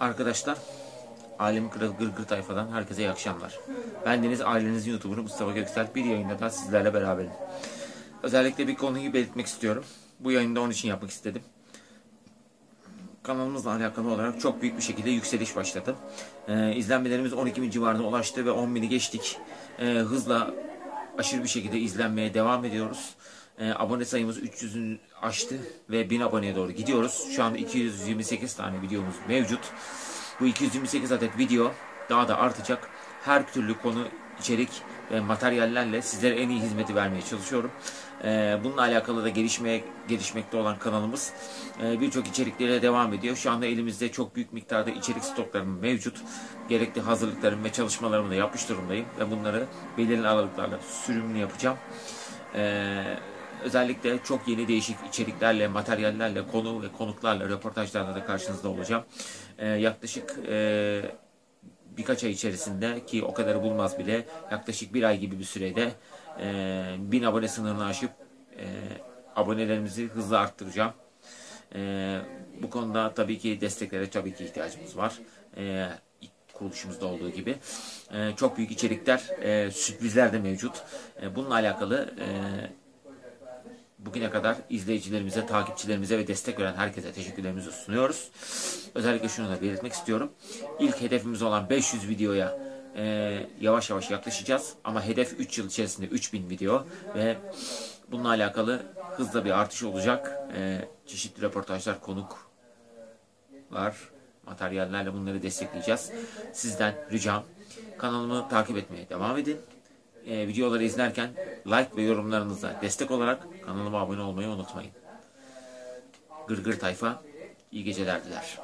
Arkadaşlar, Alem Kral Gırgır Tayfa'dan herkese iyi akşamlar. Ben Deniz, ailenizin YouTuber'ı Mustafa Göksel. Bir yayında da sizlerle beraberim. Özellikle bir konuyu belirtmek istiyorum. Bu yayında onun için yapmak istedim. Kanalımızla alakalı olarak çok büyük bir şekilde yükseliş başladı. Ee, izlenmelerimiz 12 bin civarına ulaştı ve 10 bini geçtik. Ee, hızla aşırı bir şekilde izlenmeye devam ediyoruz. Ee, abone sayımız 300'ün aştı ve 1000 aboneye doğru gidiyoruz. Şu anda 228 tane videomuz mevcut. Bu 228 adet video daha da artacak. Her türlü konu, içerik ve materyallerle sizlere en iyi hizmeti vermeye çalışıyorum. Ee, bununla alakalı da gelişmeye gelişmekte olan kanalımız e, birçok içeriklere devam ediyor. Şu anda elimizde çok büyük miktarda içerik stoklarım mevcut. Gerekli hazırlıklarım ve çalışmalarımı da yapmış durumdayım ve bunları belirli aralıklarla sürümünü yapacağım. Ee, özellikle çok yeni değişik içeriklerle, materyallerle, konu ve konuklarla, röportajlarla da karşınızda olacağım. Ee, yaklaşık e, birkaç ay içerisinde ki o kadarı bulmaz bile yaklaşık bir ay gibi bir sürede e, bin abone sınırını aşıp e, abonelerimizi hızla arttıracağım. E, bu konuda tabii ki desteklere tabii ki ihtiyacımız var. E, kuruluşumuzda olduğu gibi. E, çok büyük içerikler, e, sürprizler de mevcut. E, bununla alakalı e, bugüne kadar izleyicilerimize, takipçilerimize ve destek veren herkese teşekkürlerimizi sunuyoruz. Özellikle şunu da belirtmek istiyorum. İlk hedefimiz olan 500 videoya e, yavaş yavaş yaklaşacağız. Ama hedef 3 yıl içerisinde 3000 video ve bununla alakalı hızla bir artış olacak. E, çeşitli röportajlar, konuklar, materyallerle bunları destekleyeceğiz. Sizden ricam kanalımı takip etmeye devam edin e, videoları izlerken like ve yorumlarınızla destek olarak kanalıma abone olmayı unutmayın. Gırgır Tayfa iyi geceler diler.